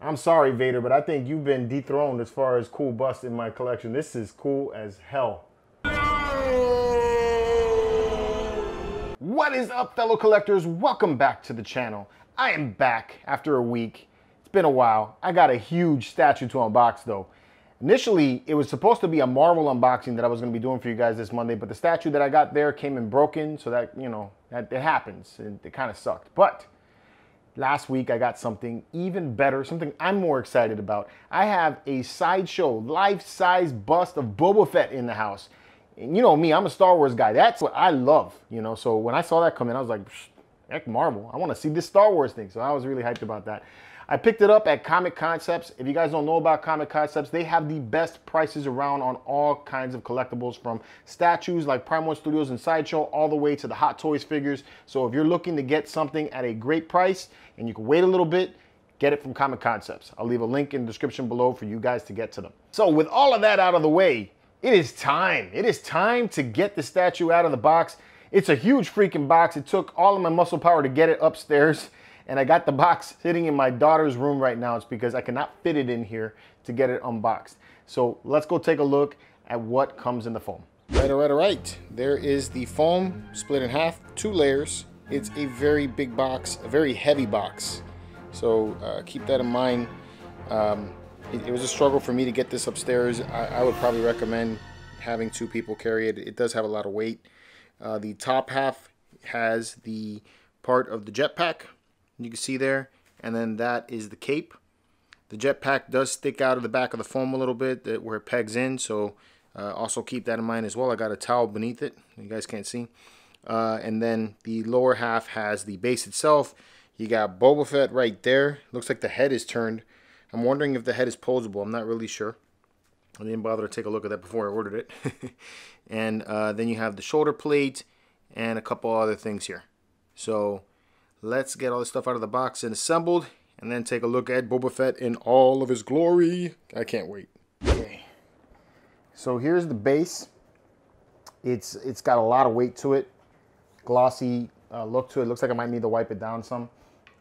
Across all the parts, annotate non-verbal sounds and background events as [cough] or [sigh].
I'm sorry, Vader, but I think you've been dethroned as far as cool bust in my collection. This is cool as hell. What is up, fellow collectors? Welcome back to the channel. I am back after a week. It's been a while. I got a huge statue to unbox, though. Initially, it was supposed to be a Marvel unboxing that I was going to be doing for you guys this Monday, but the statue that I got there came in broken, so that, you know, that it happens. It, it kind of sucked. But last week I got something even better, something I'm more excited about. I have a sideshow life-size bust of Boba Fett in the house. And you know me, I'm a Star Wars guy. That's what I love, you know. So when I saw that come in, I was like, heck, Marvel. I want to see this Star Wars thing. So I was really hyped about that. I picked it up at Comic Concepts. If you guys don't know about Comic Concepts, they have the best prices around on all kinds of collectibles from statues like Prime Studios and Sideshow all the way to the Hot Toys figures. So if you're looking to get something at a great price and you can wait a little bit, get it from Comic Concepts. I'll leave a link in the description below for you guys to get to them. So with all of that out of the way, it is time. It is time to get the statue out of the box. It's a huge freaking box. It took all of my muscle power to get it upstairs and I got the box [laughs] sitting in my daughter's room right now. It's because I cannot fit it in here to get it unboxed. So let's go take a look at what comes in the foam. Right, all right, all right. There is the foam split in half, two layers. It's a very big box, a very heavy box. So uh, keep that in mind. Um, it, it, was a struggle for me to get this upstairs. I, I, would probably recommend having two people carry it. It does have a lot of weight. Uh, the top half has the part of the jetpack you can see there. And then that is the cape. The jetpack does stick out of the back of the foam a little bit that where it pegs in. So uh, also keep that in mind as well. I got a towel beneath it. You guys can't see. Uh, and then the lower half has the base itself. You got Boba Fett right there. Looks like the head is turned. I'm wondering if the head is posable I'm not really sure. I didn't bother to take a look at that before I ordered it. [laughs] And uh, then you have the shoulder plate and a couple other things here. So Let's get all this stuff out of the box and assembled and then take a look at Boba Fett in all of his glory. I can't wait. Okay. So here's the base. It's It's got a lot of weight to it. Glossy uh, look to it. Looks like I might need to wipe it down some.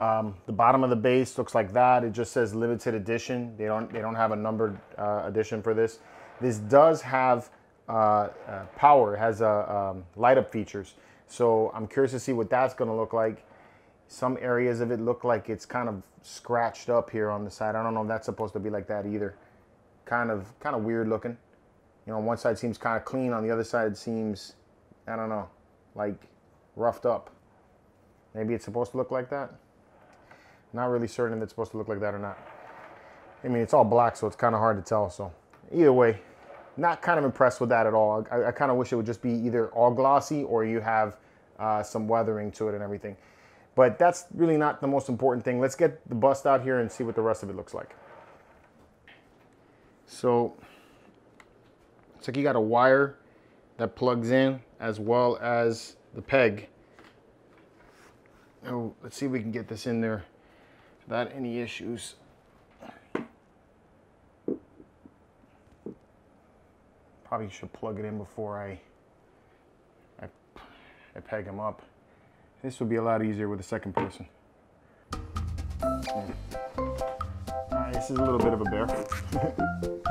Um, the bottom of the base looks like that. It just says limited edition. They don't, they don't have a numbered uh, edition for this. This does have uh, uh power. It has uh, um, light up features. So I'm curious to see what that's going to look like. Some areas of it look like it's kind of scratched up here on the side. I don't know if that's supposed to be like that either. Kind of, kind of weird looking. You know, one side seems kind of clean. On the other side seems, I don't know, like roughed up. Maybe it's supposed to look like that. Not really certain if it's supposed to look like that or not. I mean, it's all black, so it's kind of hard to tell. So either way, not kind of impressed with that at all. I, I kind of wish it would just be either all glossy or you have uh, some weathering to it and everything. But that's really not the most important thing. Let's get the bust out here and see what the rest of it looks like. So it's like you got a wire that plugs in as well as the peg. Oh, let's see if we can get this in there without any issues. Probably should plug it in before I, I, I peg them up. This would be a lot easier with the second person. Yeah. This is a little bit of a bear. [laughs]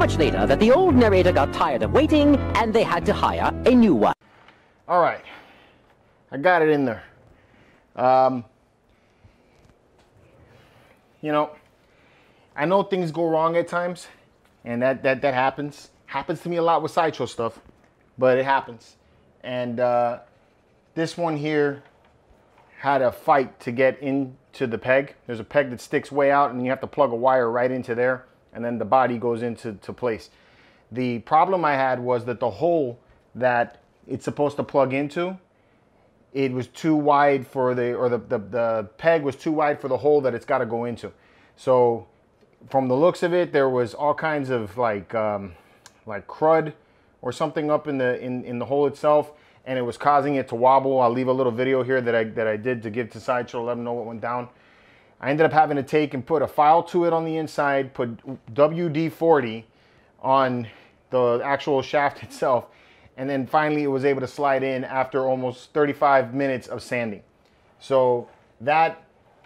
Much later that the old narrator got tired of waiting and they had to hire a new one. All right, I got it in there. Um, you know, I know things go wrong at times, and that that that happens. Happens to me a lot with sideshow stuff, but it happens. And uh, this one here had a fight to get into the peg. There's a peg that sticks way out, and you have to plug a wire right into there and then the body goes into to place. The problem I had was that the hole that it's supposed to plug into, it was too wide for the, or the, the, the peg was too wide for the hole that it's got to go into. So from the looks of it, there was all kinds of like, um, like crud or something up in the, in, in the hole itself. and it was causing it to wobble. I'll leave a little video here that I, that I did to give to Sideshow, let them know what went down. I ended up having to take and put a file to it on the inside, put WD-40 on the actual shaft [laughs] itself, and then finally it was able to slide in after almost 35 minutes of sanding. So that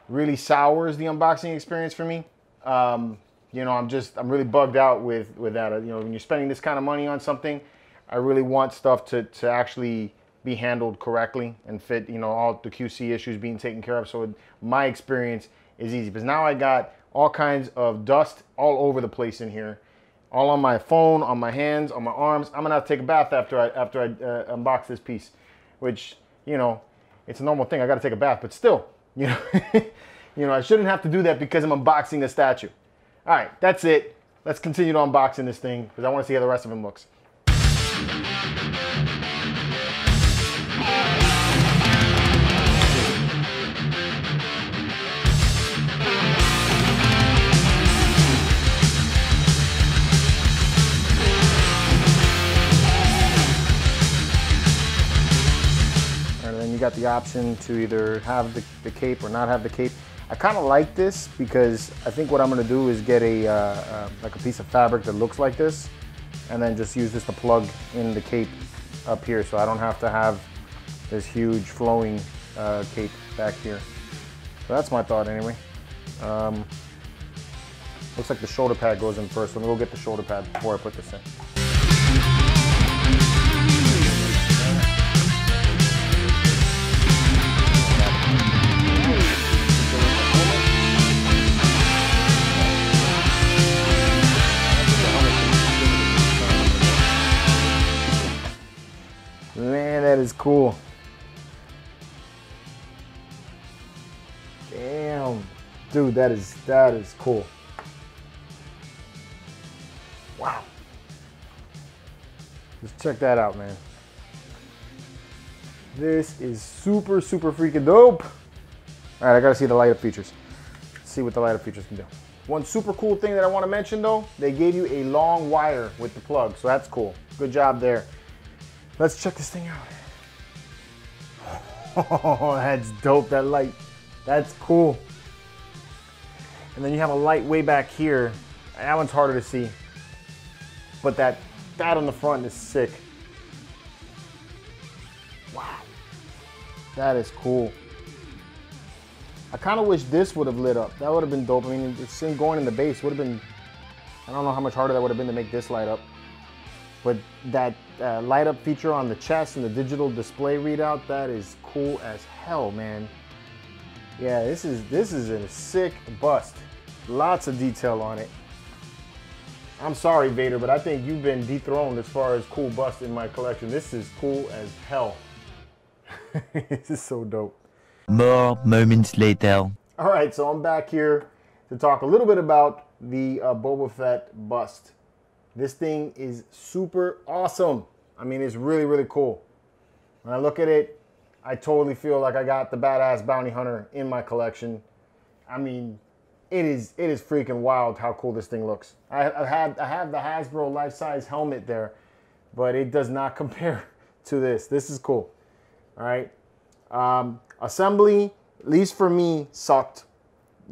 really sours the unboxing experience for me. Um, you know, I'm just, I'm really bugged out with, with that. You know, when you're spending this kind of money on something, I really want stuff to, to actually be handled correctly and fit, you know, all the QC issues being taken care of. So my experience is easy because now I got all kinds of dust all over the place in here, all on my phone, on my hands, on my arms. I'm gonna have to take a bath after I, after I uh, unbox this piece, which, you know, it's a normal thing. I gotta take a bath, but still, [laughs] you know, you know, I shouldn't have to do that because I'm unboxing a statue. All right, that's it. Let's continue to unboxing this thing because I want to see how the rest of him looks. Option to either have the, the cape or not have the cape. I kind of like this because I think what I'm gonna do is get a uh, uh, like a piece of fabric that looks like this and then just use this to plug in the cape up here so I don't have to have this huge flowing uh, cape back here. So that's my thought anyway. Um, looks like the shoulder pad goes in first. Let me go get the shoulder pad before I put this in. Is cool. Damn. Dude, that is that is cool. Wow. Just check that out, man. This is super, super freaking dope. All right, I gotta see the light up features. Let's see what the light up features can do. One super cool thing that I wanna mention though, they gave you a long wire with the plug, so that's cool. Good job there. Let's check this thing out. Oh, [laughs] that's dope, that light. That's cool. And then you have a light way back here. That one's harder to see. But that, that on the front is sick. Wow. That is cool. I kind of wish this would have lit up. That would have been dope. I mean, it's going in the base would have been, I don't know how much harder that would have been to make this light up. But that uh, light up feature on the chest and the digital display readout, that is cool as hell, man. Yeah, this is this is a sick bust. Lots of detail on it. I'm sorry, Vader, but I think you've been dethroned as far as cool bust in my collection. This is cool as hell. [laughs] this is so dope. More moments later. All right, so I'm back here to talk a little bit about the uh, Boba Fett bust. This thing is super awesome. I mean, it's really, really cool. When I look at it, I totally feel like I got the badass bounty hunter in my collection. I mean, it is it is freaking wild how cool this thing looks. I, had I have the Hasbro life-size helmet there, but it does not [laughs] compare to this. This is cool. All right. Um, assembly, at least for me, sucked.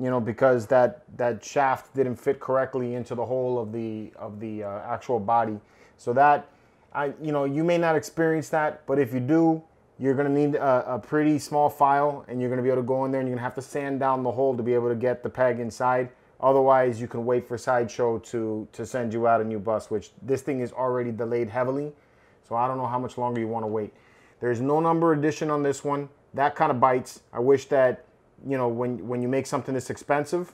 You know, because that that shaft didn't fit correctly into the hole of the of the uh, actual body. So that I you know you may not experience that, but if you do, you're gonna need a, a, pretty small file and you're gonna be able to go in there and you're gonna have to sand down the hole to be able to get the peg inside. Otherwise, you can wait for Sideshow to, to send you out a new bus, which this thing is already delayed heavily. So I don't know how much longer you wanna wait. There's no number edition on this one. That kind of bites. I wish that, you know, when, when you make something this expensive,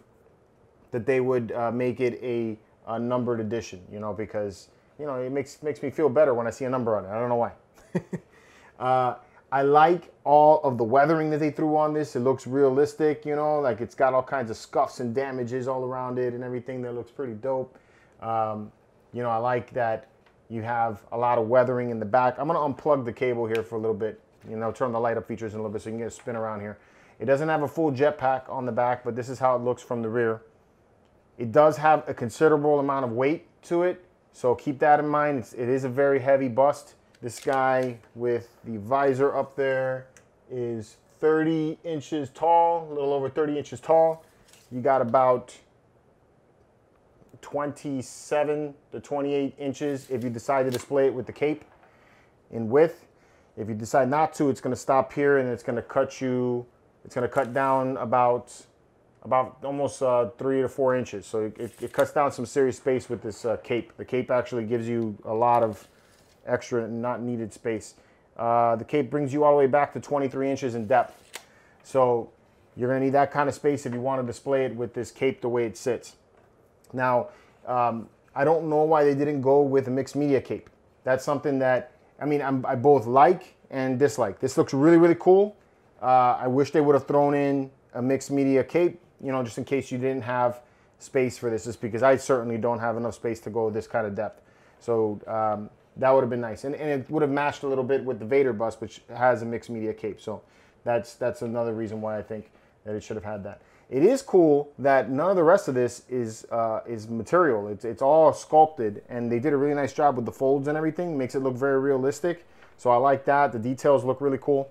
that they would uh, make it a, a numbered edition, you know, because, you know, it makes, makes me feel better when I see a number on it. I don't know why. [laughs] uh, I like all of the weathering that they threw on this. It looks realistic, you know, like it's got all kinds of scuffs and damages all around it and everything that looks pretty dope. Um, you know, I like that you have a lot of weathering in the back. I'm gonna unplug the cable here for a little bit, you know, turn the light up features in a little bit so you can get a spin around here. It doesn't have a full jetpack on the back, but this is how it looks from the rear. It does have a considerable amount of weight to it, so keep that in mind. It's, it is a very heavy bust. This guy with the visor up there is 30 inches tall, a little over 30 inches tall. You got about 27 to 28 inches if you decide to display it with the cape in width. If you decide not to, it's going to stop here and it's going to cut you, it's going to cut down about about almost uh, three to four inches. So it, it, cuts down some serious space with this uh, cape. The cape actually gives you a lot of extra not needed space. Uh, the cape brings you all the way back to 23 inches in depth. So you're gonna need that kind of space if you wanna display it with this cape the way it sits. Now, um, I don't know why they didn't go with a mixed media cape. That's something that, I mean, I'm, i both like and dislike. This looks really, really cool. Uh, I wish they would have thrown in a mixed media cape, you know, just in case you didn't have space for this, just because I certainly don't have enough space to go this kind of depth. So um, that would have been nice. And, and it would have matched a little bit with the Vader bust, which has a mixed media cape. So that's, that's another reason why I think that it should have had that. It is cool that none of the rest of this is uh, is material. It's, it's all sculpted, and they did a really nice job with the folds and everything. Makes it look very realistic. So I like that. The details look really cool.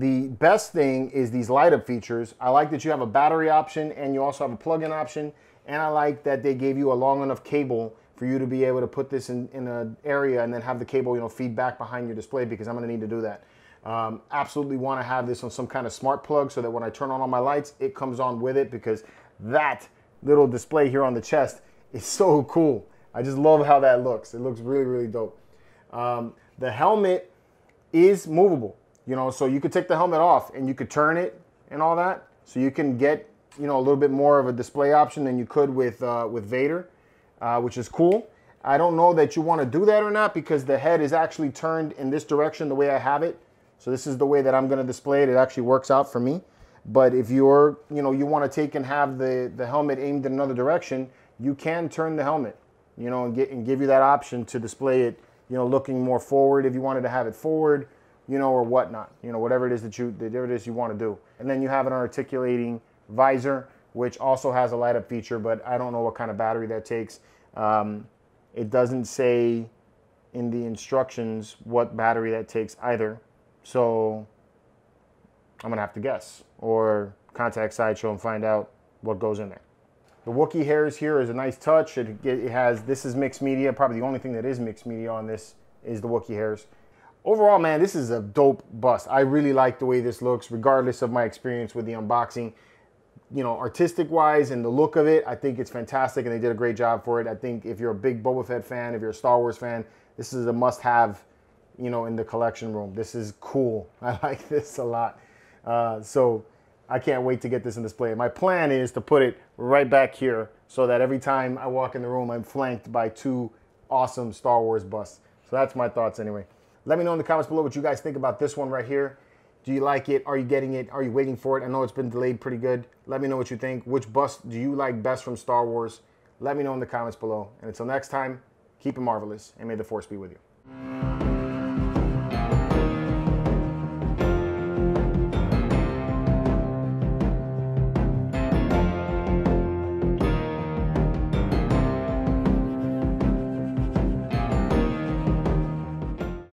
The best thing is these light up features. I like that you have a battery option and you also have a plug-in option. And I like that they gave you a long enough cable for you to be able to put this in, in an area and then have the cable, you know, feed back behind your display because I'm gonna need to do that. Um, absolutely wanna have this on some kind of smart plug so that when I turn on all my lights, it comes on with it because that little display here on the chest is so cool. I just love how that looks. It looks really, really dope. Um, the helmet is movable, you know, so you could take the helmet off and you could turn it and all that. So you can get, you know, a little bit more of a display option than you could with, uh, with Vader uh, which is cool. I don't know that you want to do that or not because the head is actually turned in this direction the way I have it. So this is the way that I'm going to display it. It actually works out for me. But if you're, you know, you want to take and have the, the helmet aimed in another direction, you can turn the helmet, you know, and, get, and give you that option to display it, you know, looking more forward if you wanted to have it forward, you know, or whatnot, you know, whatever it is that you, whatever it is you want to do. And then you have an articulating visor which also has a light up feature, but I don't know what kind of battery that takes. Um, it doesn't say in the instructions what battery that takes either. So I'm gonna have to guess or contact Sideshow and find out what goes in there. The Wookiee hairs here is a nice touch. It, it, has, this is mixed media. Probably the only thing that is mixed media on this is the Wookiee hairs. Overall, man, this is a dope bust. I really like the way this looks, regardless of my experience with the unboxing you know, artistic wise and the look of it, I think it's fantastic and they did a great job for it. I think if you're a big Boba Fett fan, if you're a Star Wars fan, this is a must have, you know, in the collection room. This is cool. [laughs] I like this a lot. Uh, so I can't wait to get this in display. My plan is to put it right back here so that every time I walk in the room, I'm flanked by two awesome Star Wars busts. So that's my thoughts anyway. Let me know in the comments below what you guys think about this one right here. Do you like it? Are you getting it? Are you waiting for it? I know it's been delayed pretty good. Let me know what you think. Which bus do you like best from Star Wars? Let me know in the comments below. And until next time, keep it marvelous and may the force be with you.